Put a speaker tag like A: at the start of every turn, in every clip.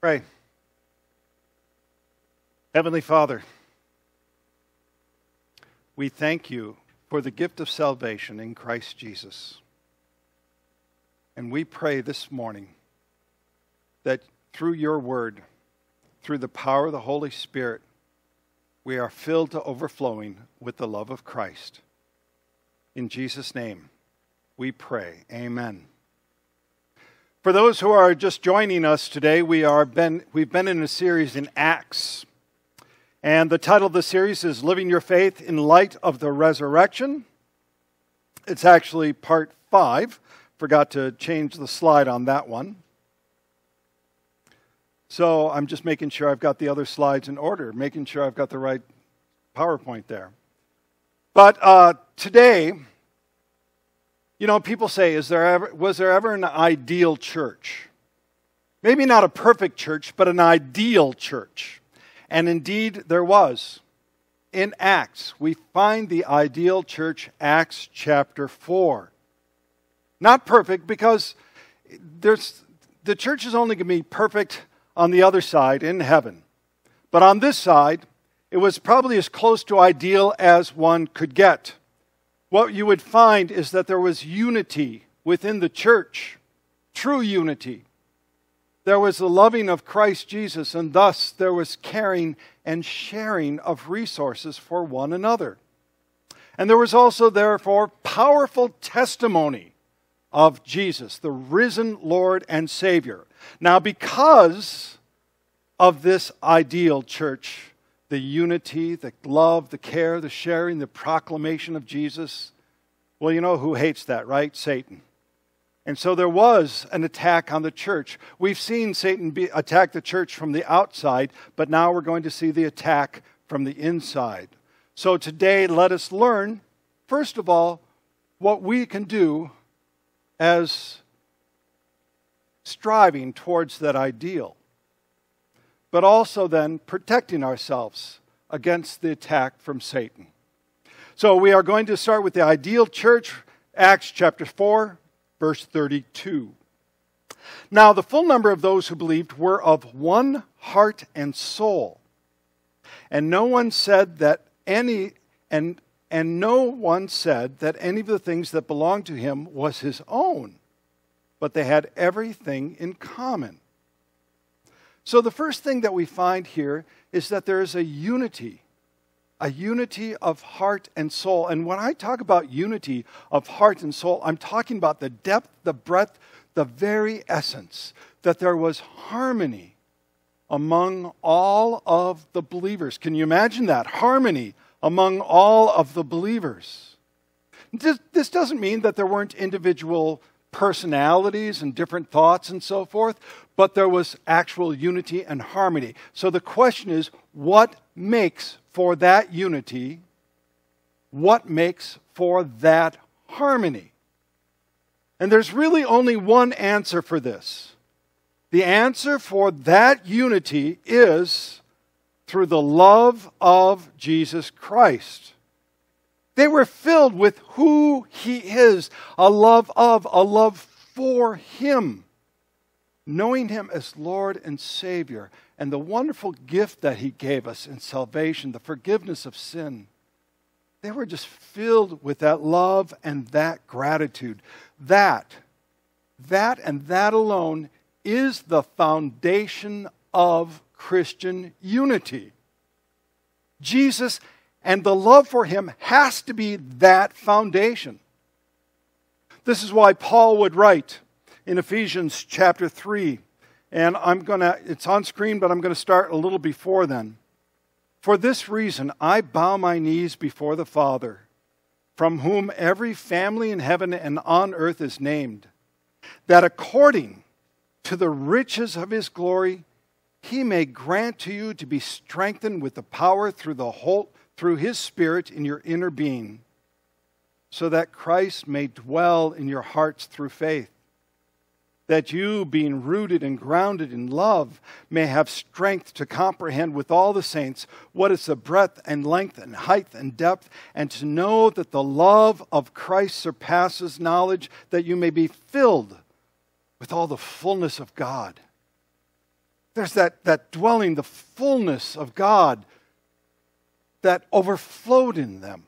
A: Pray. Heavenly Father, we thank you for the gift of salvation in Christ Jesus. And we pray this morning that through your word, through the power of the Holy Spirit, we are filled to overflowing with the love of Christ. In Jesus' name, we pray. Amen. For those who are just joining us today, we are been, we've been in a series in Acts. And the title of the series is Living Your Faith in Light of the Resurrection. It's actually part five. Forgot to change the slide on that one. So I'm just making sure I've got the other slides in order, making sure I've got the right PowerPoint there. But uh, today, you know, people say, is there ever, was there ever an ideal church? Maybe not a perfect church, but an ideal church. And indeed, there was. In Acts, we find the ideal church, Acts chapter 4. Not perfect because there's, the church is only going to be perfect on the other side in heaven. But on this side, it was probably as close to ideal as one could get what you would find is that there was unity within the church, true unity. There was the loving of Christ Jesus, and thus there was caring and sharing of resources for one another. And there was also, therefore, powerful testimony of Jesus, the risen Lord and Savior. Now, because of this ideal church, the unity, the love, the care, the sharing, the proclamation of Jesus. Well, you know who hates that, right? Satan. And so there was an attack on the church. We've seen Satan be, attack the church from the outside, but now we're going to see the attack from the inside. So today, let us learn, first of all, what we can do as striving towards that ideal but also then protecting ourselves against the attack from Satan. So we are going to start with the ideal church, Acts chapter 4, verse 32. Now, the full number of those who believed were of one heart and soul. And no one said that any, and, and no one said that any of the things that belonged to him was his own, but they had everything in common. So, the first thing that we find here is that there is a unity, a unity of heart and soul. And when I talk about unity of heart and soul, I'm talking about the depth, the breadth, the very essence, that there was harmony among all of the believers. Can you imagine that? Harmony among all of the believers. This doesn't mean that there weren't individual personalities and different thoughts and so forth, but there was actual unity and harmony. So the question is what makes for that unity? What makes for that harmony? And there's really only one answer for this. The answer for that unity is through the love of Jesus Christ. They were filled with who He is, a love of, a love for Him, knowing Him as Lord and Savior, and the wonderful gift that He gave us in salvation, the forgiveness of sin. They were just filled with that love and that gratitude. That, that and that alone is the foundation of Christian unity. Jesus and the love for him has to be that foundation. This is why Paul would write in Ephesians chapter 3, and I'm going to, it's on screen, but I'm going to start a little before then. For this reason, I bow my knees before the Father, from whom every family in heaven and on earth is named, that according to the riches of his glory, he may grant to you to be strengthened with the power through the whole through his Spirit in your inner being, so that Christ may dwell in your hearts through faith. That you, being rooted and grounded in love, may have strength to comprehend with all the saints what is the breadth and length and height and depth, and to know that the love of Christ surpasses knowledge, that you may be filled with all the fullness of God. There's that, that dwelling, the fullness of God that overflowed in them.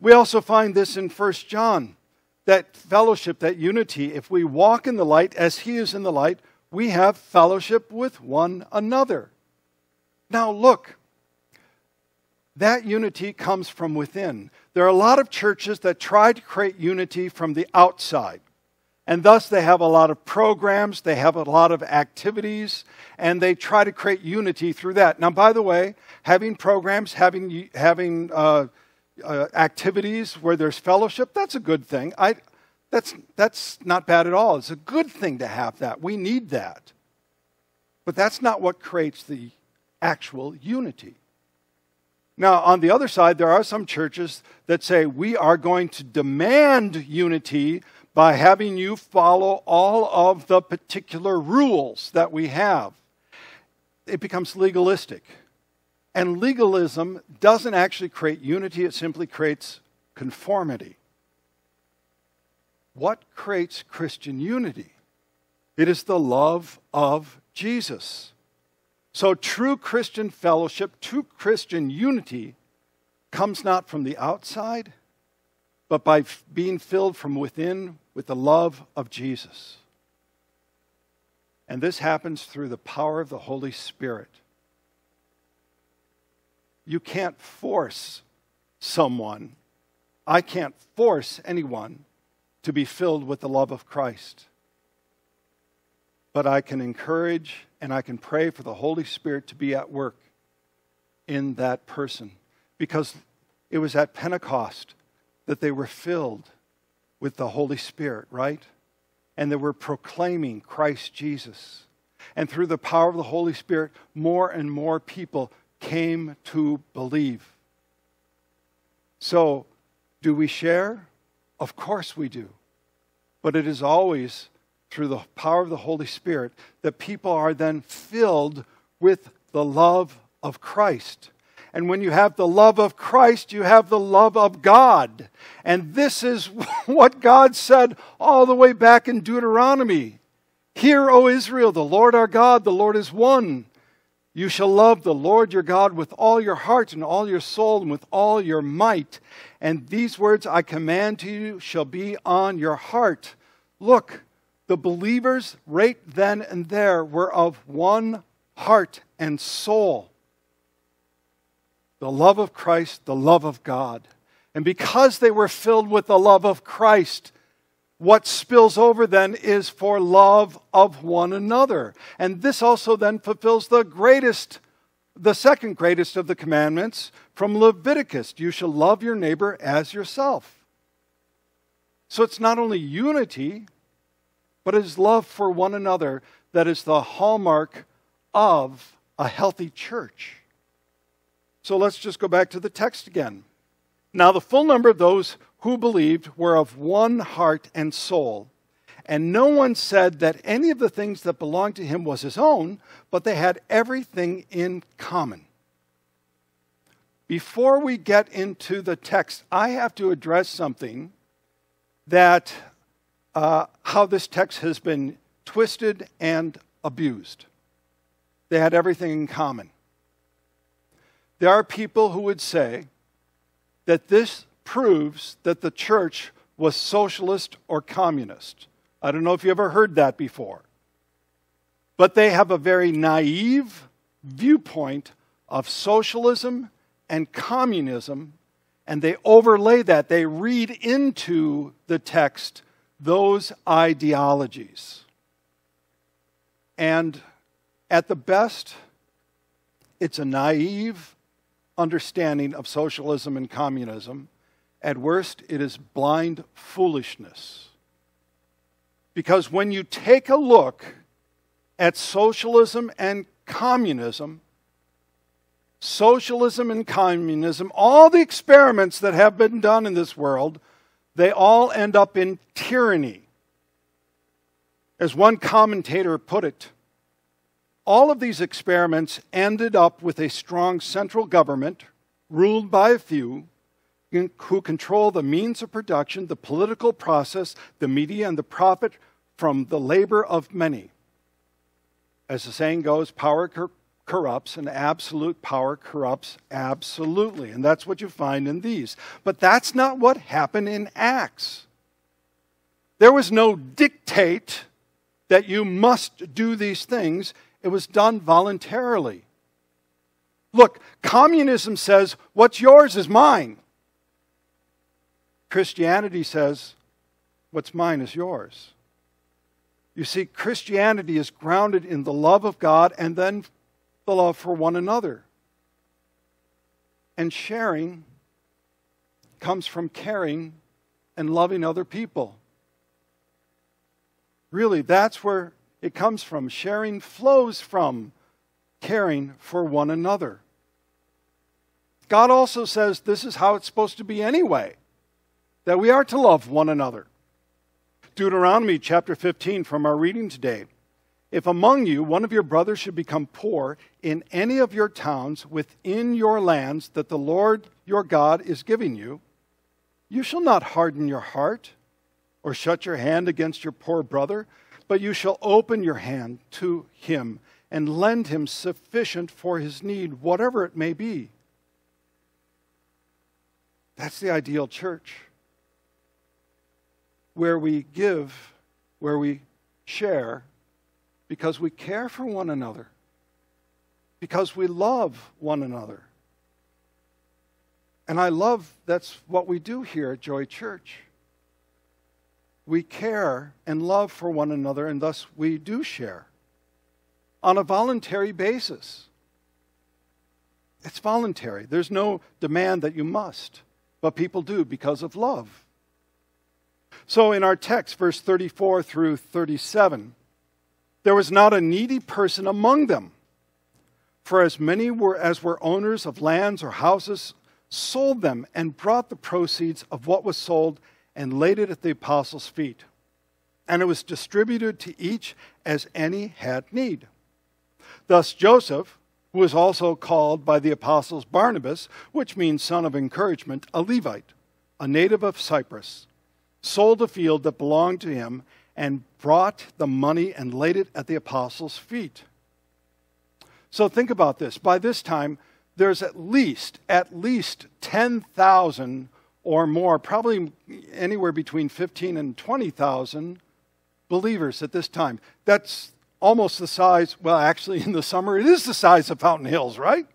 A: We also find this in 1 John that fellowship, that unity. If we walk in the light as He is in the light, we have fellowship with one another. Now, look, that unity comes from within. There are a lot of churches that try to create unity from the outside. And thus, they have a lot of programs, they have a lot of activities, and they try to create unity through that. Now, by the way, having programs, having, having uh, uh, activities where there's fellowship, that's a good thing. I, that's, that's not bad at all. It's a good thing to have that. We need that. But that's not what creates the actual unity. Now, on the other side, there are some churches that say we are going to demand unity by having you follow all of the particular rules that we have. It becomes legalistic. And legalism doesn't actually create unity, it simply creates conformity. What creates Christian unity? It is the love of Jesus. So, true Christian fellowship, true Christian unity comes not from the outside, but by being filled from within with the love of Jesus. And this happens through the power of the Holy Spirit. You can't force someone, I can't force anyone to be filled with the love of Christ. But I can encourage and I can pray for the Holy Spirit to be at work in that person. Because it was at Pentecost that they were filled with the Holy Spirit, right? And they were proclaiming Christ Jesus. And through the power of the Holy Spirit, more and more people came to believe. So, do we share? Of course we do. But it is always through the power of the Holy Spirit that people are then filled with the love of Christ. And when you have the love of Christ, you have the love of God. And this is what God said all the way back in Deuteronomy Hear, O Israel, the Lord our God, the Lord is one. You shall love the Lord your God with all your heart and all your soul and with all your might. And these words I command to you shall be on your heart. Look, the believers right then and there were of one heart and soul. The love of Christ, the love of God. And because they were filled with the love of Christ, what spills over then is for love of one another. And this also then fulfills the greatest, the second greatest of the commandments from Leviticus you shall love your neighbor as yourself. So it's not only unity, but it is love for one another that is the hallmark of a healthy church. So let's just go back to the text again. Now, the full number of those who believed were of one heart and soul. And no one said that any of the things that belonged to him was his own, but they had everything in common. Before we get into the text, I have to address something that uh, how this text has been twisted and abused. They had everything in common. There are people who would say that this proves that the church was socialist or communist. I don't know if you ever heard that before. But they have a very naive viewpoint of socialism and communism, and they overlay that. They read into the text those ideologies. And at the best, it's a naive understanding of socialism and communism. At worst, it is blind foolishness. Because when you take a look at socialism and communism, socialism and communism, all the experiments that have been done in this world, they all end up in tyranny. As one commentator put it, all of these experiments ended up with a strong central government ruled by a few who control the means of production, the political process, the media, and the profit from the labor of many. As the saying goes, power cor- corrupts and absolute power corrupts absolutely. And that's what you find in these. But that's not what happened in Acts. There was no dictate that you must do these things, it was done voluntarily. Look, communism says what's yours is mine. Christianity says what's mine is yours. You see, Christianity is grounded in the love of God and then the love for one another. And sharing comes from caring and loving other people. Really, that's where it comes from. Sharing flows from caring for one another. God also says this is how it's supposed to be anyway that we are to love one another. Deuteronomy chapter 15 from our reading today. If among you one of your brothers should become poor in any of your towns within your lands that the Lord your God is giving you, you shall not harden your heart or shut your hand against your poor brother, but you shall open your hand to him and lend him sufficient for his need, whatever it may be. That's the ideal church where we give, where we share, because we care for one another, because we love one another. And I love that's what we do here at Joy Church. We care and love for one another, and thus we do share on a voluntary basis. It's voluntary. There's no demand that you must, but people do because of love. So in our text, verse 34 through 37, there was not a needy person among them. For as many were as were owners of lands or houses sold them and brought the proceeds of what was sold and laid it at the apostles' feet. And it was distributed to each as any had need. Thus Joseph, who was also called by the apostles Barnabas, which means son of encouragement, a Levite, a native of Cyprus, sold a field that belonged to him, and brought the money and laid it at the apostles' feet. So think about this. By this time, there's at least, at least 10,000 or more, probably anywhere between 15 and 20,000 believers at this time. That's almost the size, well, actually, in the summer, it is the size of Fountain Hills, right?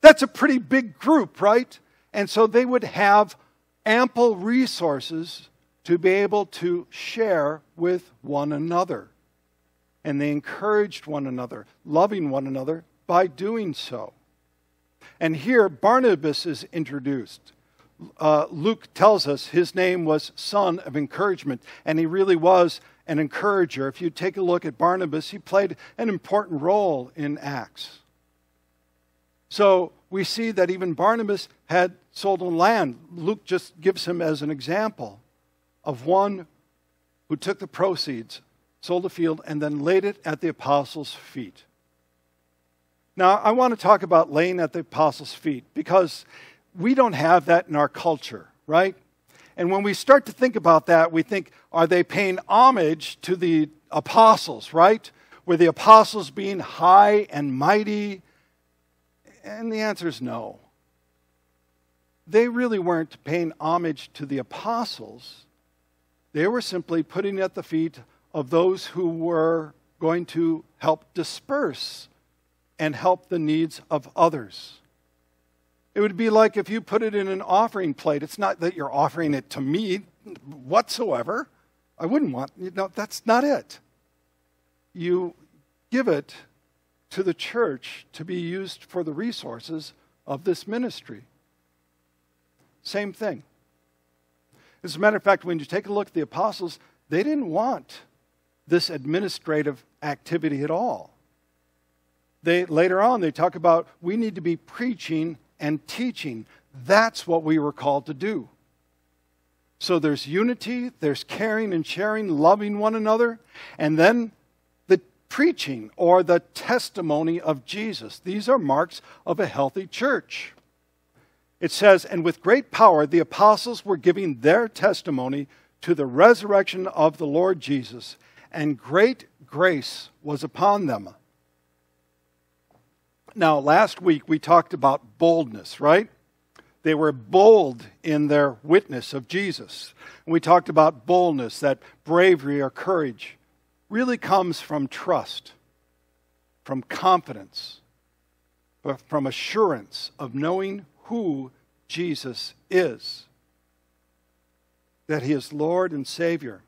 A: That's a pretty big group, right? And so they would have ample resources to be able to share with one another. And they encouraged one another, loving one another by doing so. And here Barnabas is introduced. Uh, Luke tells us his name was Son of Encouragement, and he really was an encourager. If you take a look at Barnabas, he played an important role in Acts. So we see that even Barnabas had sold on land. Luke just gives him as an example of one who took the proceeds, sold a field, and then laid it at the apostles' feet. Now, I want to talk about laying at the apostles' feet because we don't have that in our culture, right? And when we start to think about that, we think, are they paying homage to the apostles, right? Were the apostles being high and mighty? And the answer is no. They really weren't paying homage to the apostles. They were simply putting at the feet of those who were going to help disperse and help the needs of others. It would be like if you put it in an offering plate. It's not that you're offering it to me whatsoever. I wouldn't want, you know, that's not it. You give it to the church to be used for the resources of this ministry. Same thing. As a matter of fact, when you take a look at the apostles, they didn't want this administrative activity at all. They, later on, they talk about we need to be preaching and teaching. That's what we were called to do. So there's unity, there's caring and sharing, loving one another, and then the preaching or the testimony of Jesus. These are marks of a healthy church. It says, And with great power the apostles were giving their testimony to the resurrection of the Lord Jesus, and great grace was upon them. Now, last week we talked about boldness, right? They were bold in their witness of Jesus. We talked about boldness, that bravery or courage really comes from trust, from confidence, from assurance of knowing who Jesus is. That he is Lord and Savior,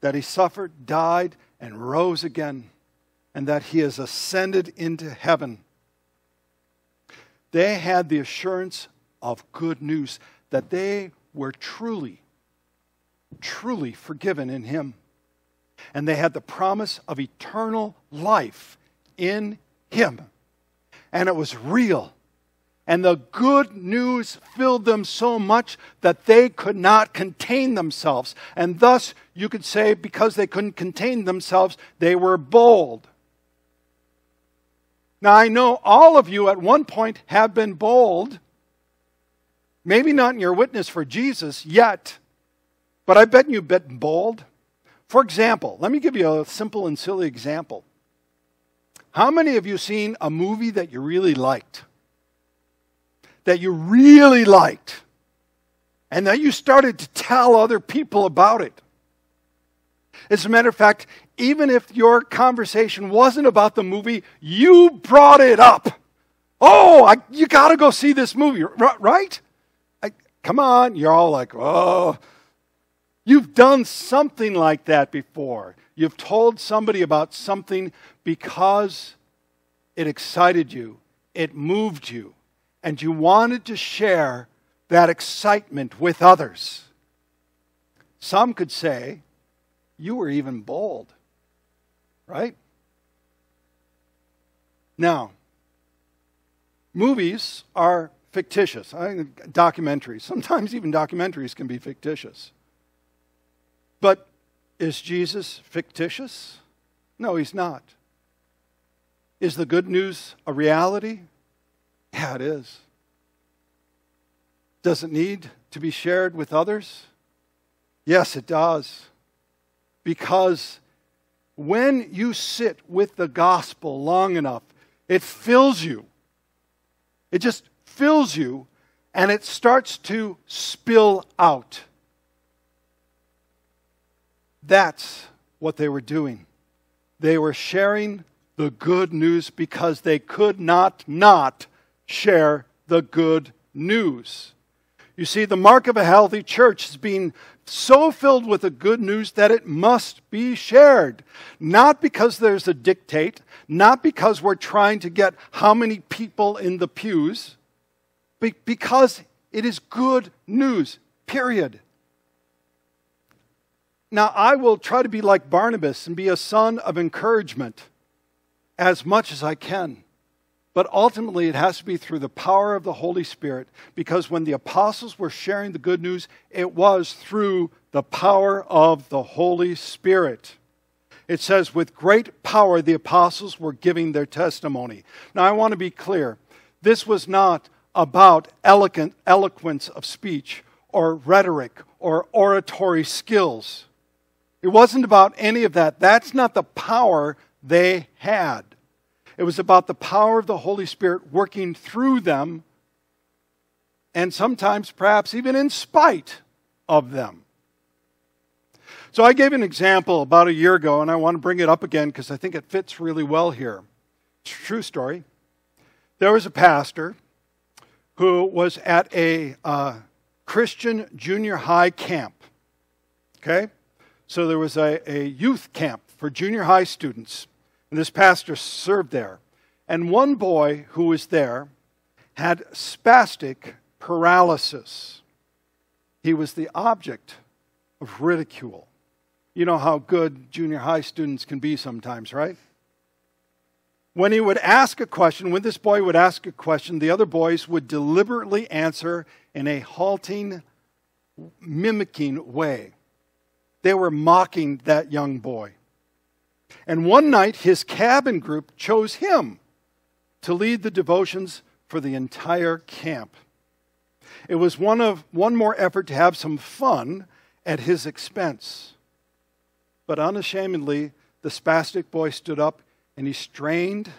A: that he suffered, died, and rose again, and that he has ascended into heaven. They had the assurance of good news that they were truly, truly forgiven in Him. And they had the promise of eternal life in Him. And it was real. And the good news filled them so much that they could not contain themselves. And thus, you could say, because they couldn't contain themselves, they were bold. Now, I know all of you at one point have been bold Maybe not in your witness for Jesus yet, but I bet you've been bold. For example, let me give you a simple and silly example. How many of you seen a movie that you really liked? That you really liked, and that you started to tell other people about it? As a matter of fact, even if your conversation wasn't about the movie, you brought it up. Oh, I, you got to go see this movie, right? Come on. You're all like, oh. You've done something like that before. You've told somebody about something because it excited you, it moved you, and you wanted to share that excitement with others. Some could say you were even bold, right? Now, movies are fictitious. Documentaries, sometimes even documentaries can be fictitious. But is Jesus fictitious? No, he's not. Is the good news a reality? Yeah, it is. Does it need to be shared with others? Yes, it does. Because when you sit with the gospel long enough, it fills you. It just fills you and it starts to spill out. That's what they were doing. They were sharing the good news because they could not not share the good news. You see, the mark of a healthy church is being so filled with the good news that it must be shared. Not because there's a dictate, not because we're trying to get how many people in the pews, but because it is good news, period. Now, I will try to be like Barnabas and be a son of encouragement as much as I can. But ultimately, it has to be through the power of the Holy Spirit because when the apostles were sharing the good news, it was through the power of the Holy Spirit. It says, with great power, the apostles were giving their testimony. Now, I want to be clear. This was not about eloquent, eloquence of speech or rhetoric or oratory skills. It wasn't about any of that. That's not the power they had. It was about the power of the Holy Spirit working through them and sometimes perhaps even in spite of them. So I gave an example about a year ago, and I want to bring it up again because I think it fits really well here. It's a true story. There was a pastor who was at a uh, Christian junior high camp. Okay? So there was a, a youth camp for junior high students, and this pastor served there. And one boy who was there had spastic paralysis. He was the object of ridicule. You know how good junior high students can be sometimes, right? when he would ask a question, when this boy would ask a question, the other boys would deliberately answer in a halting, mimicking way. They were mocking that young boy. And one night, his cabin group chose him to lead the devotions for the entire camp. It was one, of, one more effort to have some fun at his expense. But unashamedly, the spastic boy stood up and he strained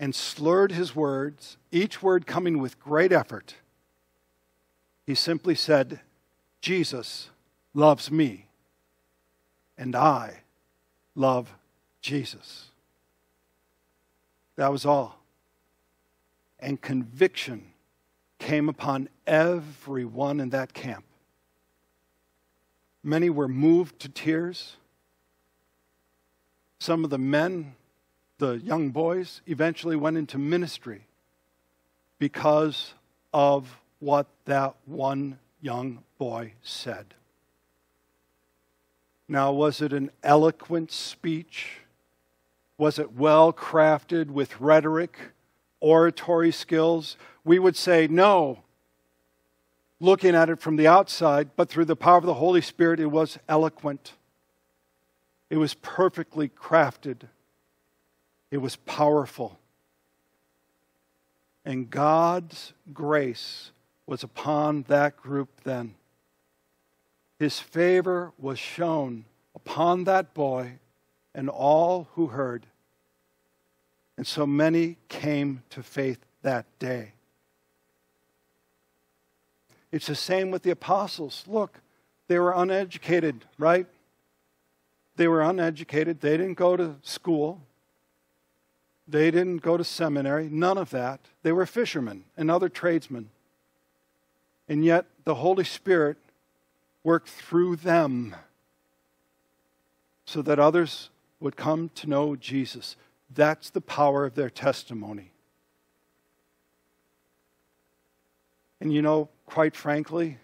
A: and slurred his words, each word coming with great effort. He simply said, Jesus loves me, and I love Jesus. That was all. And conviction came upon everyone in that camp. Many were moved to tears. Some of the men, the young boys, eventually went into ministry because of what that one young boy said. Now, was it an eloquent speech? Was it well crafted with rhetoric, oratory skills? We would say no, looking at it from the outside, but through the power of the Holy Spirit, it was eloquent. It was perfectly crafted. It was powerful. And God's grace was upon that group then. His favor was shown upon that boy and all who heard. And so many came to faith that day. It's the same with the apostles. Look, they were uneducated, right? They were uneducated. They didn't go to school. They didn't go to seminary. None of that. They were fishermen and other tradesmen. And yet, the Holy Spirit worked through them so that others would come to know Jesus. That's the power of their testimony. And you know, quite frankly,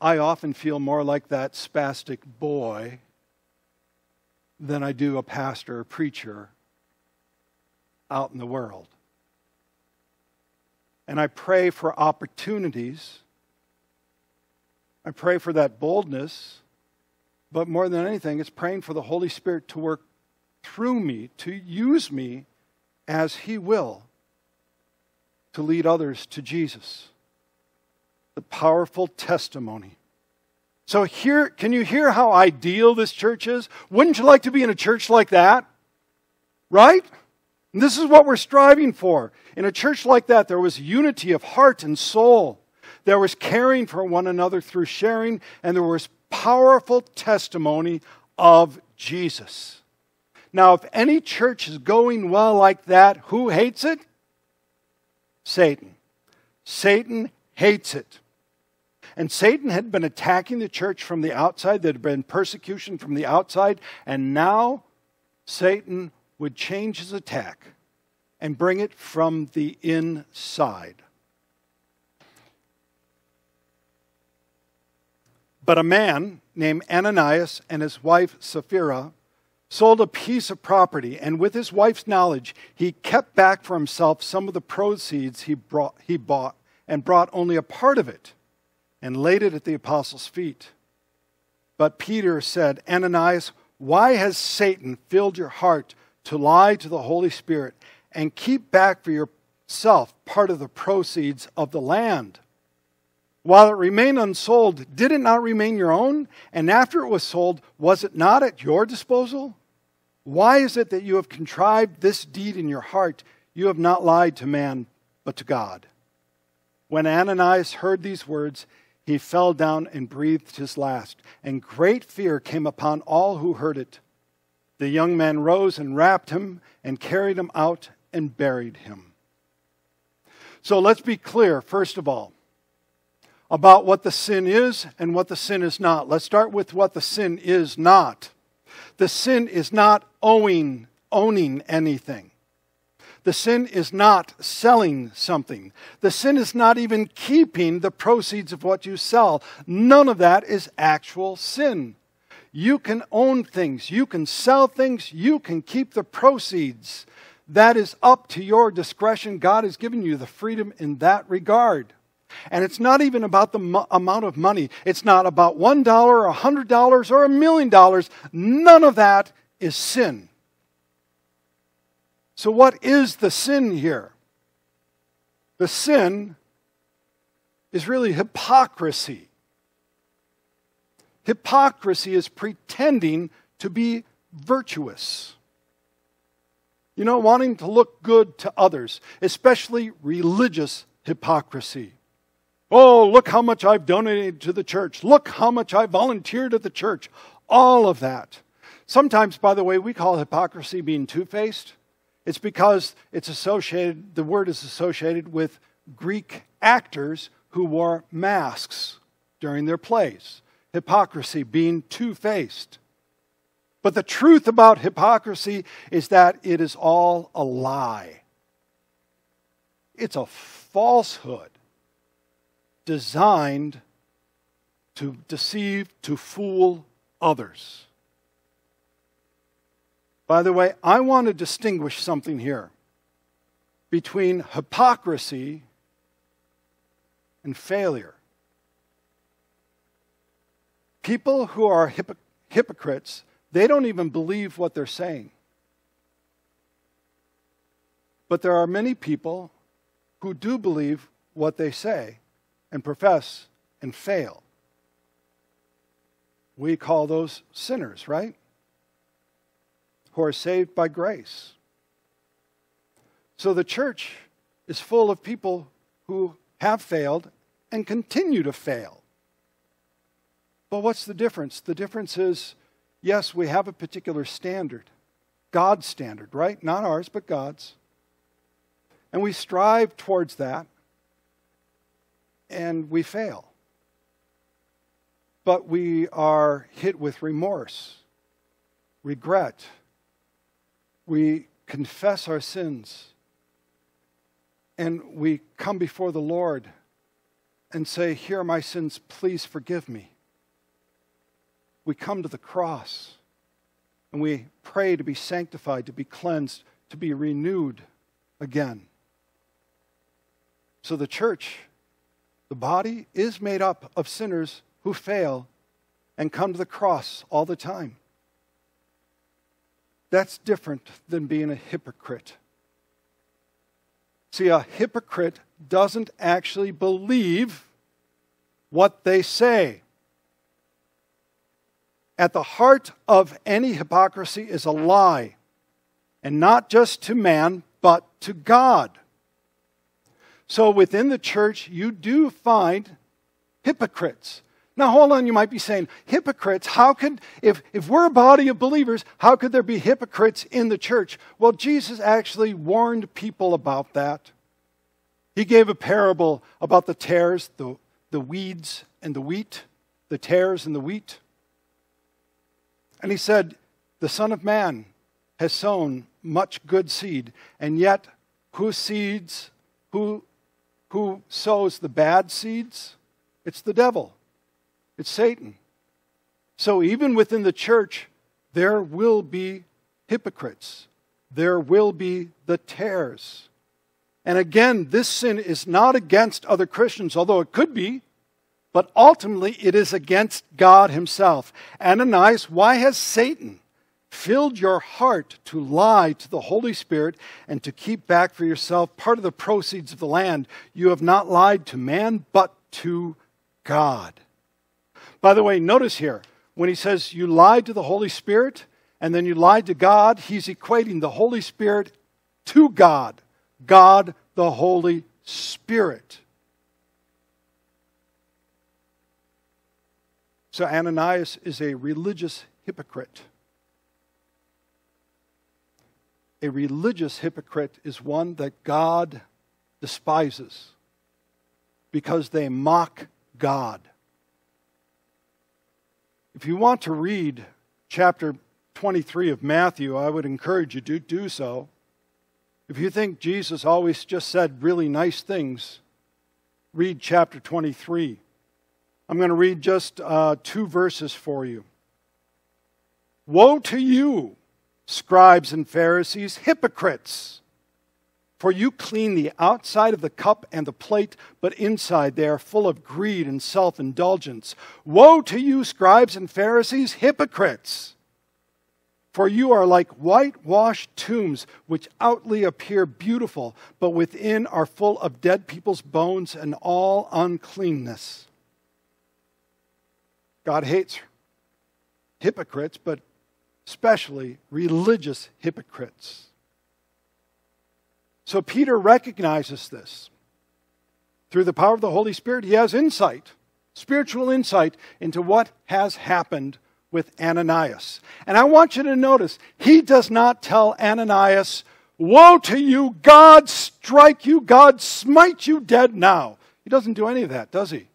A: I often feel more like that spastic boy than I do a pastor or preacher out in the world. And I pray for opportunities. I pray for that boldness. But more than anything, it's praying for the Holy Spirit to work through me, to use me as He will, to lead others to Jesus. The powerful testimony. So here, can you hear how ideal this church is? Wouldn't you like to be in a church like that? Right? And this is what we're striving for. In a church like that, there was unity of heart and soul. There was caring for one another through sharing, and there was powerful testimony of Jesus. Now, if any church is going well like that, who hates it? Satan. Satan hates it. And Satan had been attacking the church from the outside. There had been persecution from the outside. And now Satan would change his attack and bring it from the inside. But a man named Ananias and his wife Sapphira sold a piece of property, and with his wife's knowledge, he kept back for himself some of the proceeds he, brought, he bought and brought only a part of it and laid it at the apostles' feet. But Peter said, Ananias, why has Satan filled your heart to lie to the Holy Spirit and keep back for yourself part of the proceeds of the land? While it remained unsold, did it not remain your own? And after it was sold, was it not at your disposal? Why is it that you have contrived this deed in your heart? You have not lied to man, but to God. When Ananias heard these words, he fell down and breathed his last, and great fear came upon all who heard it. The young man rose and wrapped him and carried him out and buried him. So let's be clear, first of all, about what the sin is and what the sin is not. Let's start with what the sin is not. The sin is not owing, owning anything. The sin is not selling something. The sin is not even keeping the proceeds of what you sell. None of that is actual sin. You can own things, you can sell things, you can keep the proceeds. That is up to your discretion. God has given you the freedom in that regard. And it's not even about the mo- amount of money. It's not about $1 or $100 or a million dollars. None of that is sin. So, what is the sin here? The sin is really hypocrisy. Hypocrisy is pretending to be virtuous. You know, wanting to look good to others, especially religious hypocrisy. Oh, look how much I've donated to the church. Look how much I volunteered at the church. All of that. Sometimes, by the way, we call hypocrisy being two faced. It's because it's associated, the word is associated with Greek actors who wore masks during their plays. Hypocrisy being two faced. But the truth about hypocrisy is that it is all a lie. It's a falsehood designed to deceive, to fool others. By the way, I want to distinguish something here between hypocrisy and failure. People who are hypocrites, they don't even believe what they're saying. But there are many people who do believe what they say and profess and fail. We call those sinners, right? Who are saved by grace. So the church is full of people who have failed and continue to fail. But what's the difference? The difference is yes, we have a particular standard, God's standard, right? Not ours, but God's. And we strive towards that, and we fail. But we are hit with remorse, regret. We confess our sins, and we come before the Lord and say, Here are my sins, please forgive me. We come to the cross and we pray to be sanctified, to be cleansed, to be renewed again. So the church, the body, is made up of sinners who fail and come to the cross all the time. That's different than being a hypocrite. See, a hypocrite doesn't actually believe what they say. At the heart of any hypocrisy is a lie, and not just to man, but to God. So within the church, you do find hypocrites. Now, hold on, you might be saying, hypocrites, how could, if, if we're a body of believers, how could there be hypocrites in the church? Well, Jesus actually warned people about that. He gave a parable about the tares, the, the weeds, and the wheat, the tares and the wheat. And he said, The Son of Man has sown much good seed, and yet whose seeds, who, who sows the bad seeds? It's the devil, it's Satan. So even within the church, there will be hypocrites, there will be the tares. And again, this sin is not against other Christians, although it could be, but ultimately it is against God Himself. Ananias, why has Satan filled your heart to lie to the Holy Spirit and to keep back for yourself part of the proceeds of the land? You have not lied to man, but to God. By the way, notice here, when he says you lied to the Holy Spirit and then you lied to God, he's equating the Holy Spirit to God. God the Holy Spirit. So Ananias is a religious hypocrite. A religious hypocrite is one that God despises because they mock God. If you want to read chapter 23 of Matthew, I would encourage you to do so. If you think Jesus always just said really nice things, read chapter 23. I'm going to read just uh, two verses for you. Woe to you, scribes and Pharisees, hypocrites! For you clean the outside of the cup and the plate, but inside they are full of greed and self indulgence. Woe to you, scribes and Pharisees, hypocrites! For you are like whitewashed tombs, which outwardly appear beautiful, but within are full of dead people's bones and all especially religious hypocrites. So Peter recognizes this. Through the power of the Holy Spirit, he has insight, spiritual insight into what has happened with Ananias. And I want you to notice, he does not tell Ananias, Woe to you, God strike you, God smite you dead now. He doesn't do any of that, does he?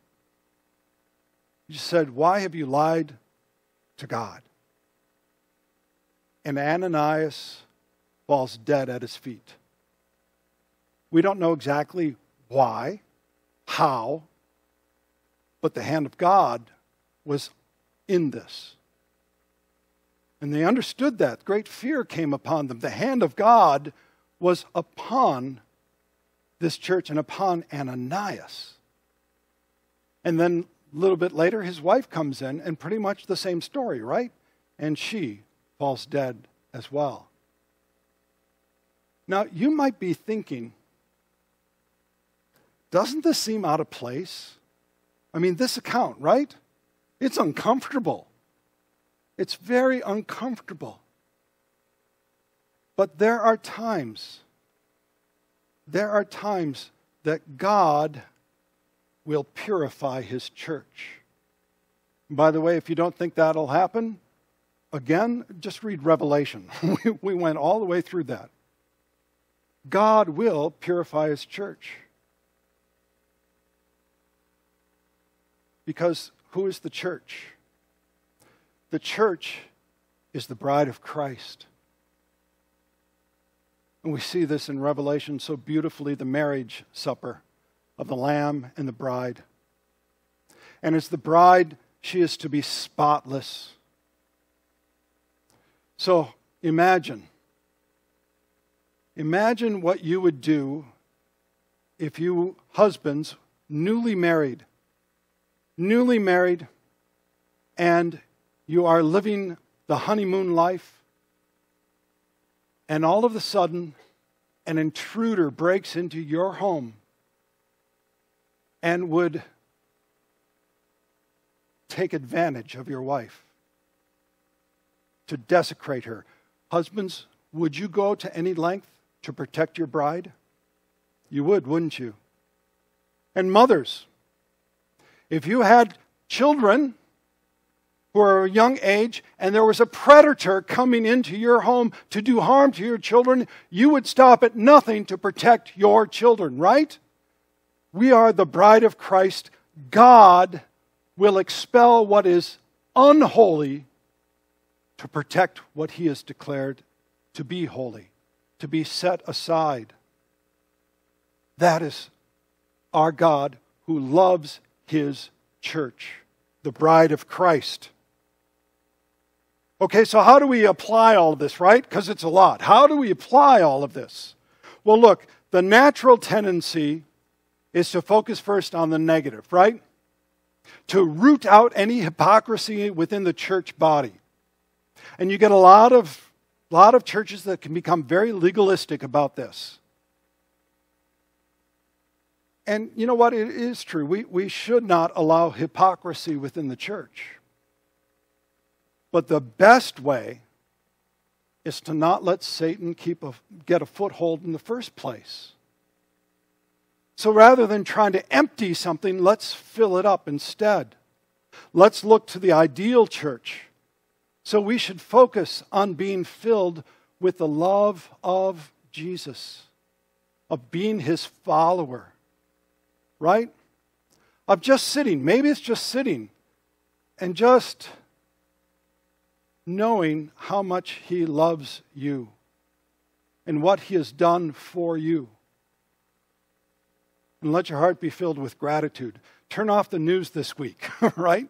A: He just said, Why have you lied to God? And Ananias falls dead at his feet. We don't know exactly why, how, but the hand of God was in this. And they understood that. Great fear came upon them. The hand of God was upon this church and upon Ananias. And then a little bit later, his wife comes in, and pretty much the same story, right? And she falls dead as well. Now, you might be thinking, doesn't this seem out of place? I mean, this account, right? It's uncomfortable. It's very uncomfortable. But there are times, there are times that God will purify his church. By the way, if you don't think that'll happen, again, just read Revelation. we went all the way through that. God will purify his church. Because who is the church? The church is the bride of Christ. And we see this in Revelation so beautifully the marriage supper of the Lamb and the bride. And as the bride, she is to be spotless. So imagine, imagine what you would do if you, husbands, newly married, newly married, and you are living the honeymoon life, and all of a sudden, an intruder breaks into your home and would take advantage of your wife to desecrate her. Husbands, would you go to any length to protect your bride? You would, wouldn't you? And mothers, if you had children who are a young age and there was a predator coming into your home to do harm to your children, you would stop at nothing to protect your children, right? We are the bride of Christ. God will expel what is unholy to protect what he has declared to be holy, to be set aside. That is our God who loves his church, the bride of Christ. Okay, so how do we apply all of this, right? Because it's a lot. How do we apply all of this? Well, look, the natural tendency is to focus first on the negative, right? To root out any hypocrisy within the church body. And you get a lot of, lot of churches that can become very legalistic about this. And you know what? It is true. We, we should not allow hypocrisy within the church. But the best way is to not let Satan keep a, get a foothold in the first place. So rather than trying to empty something, let's fill it up instead. Let's look to the ideal church. So we should focus on being filled with the love of Jesus, of being his follower, right? Of just sitting. Maybe it's just sitting and just knowing how much He loves you and what He has done for you. And let your heart be filled with gratitude. Turn off the news this week, right?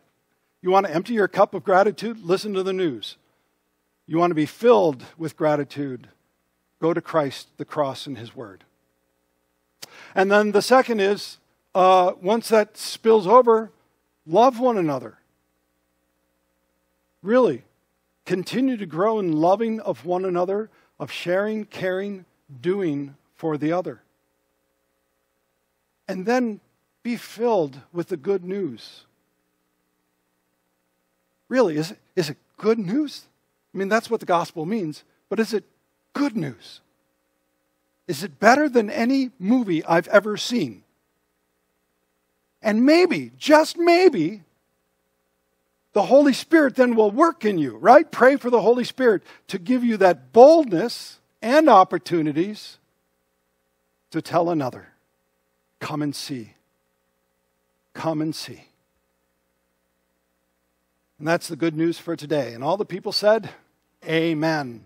A: You want to empty your cup of gratitude? Listen to the news. You want to be filled with gratitude? Go to Christ, the cross, and His Word. And then the second is uh, once that spills over, love one another. Really, Continue to grow in loving of one another, of sharing, caring, doing for the other. And then be filled with the good news. Really, is it, is it good news I mean, that's what the gospel means. But is it good news? Is it better than any movie I've ever seen? And maybe, just maybe, the Holy Spirit then will work in you, right? Pray for the Holy Spirit to give you that boldness and opportunities to tell another, come and see. Come and see. And that's the good news for today. And all the people said, Amen.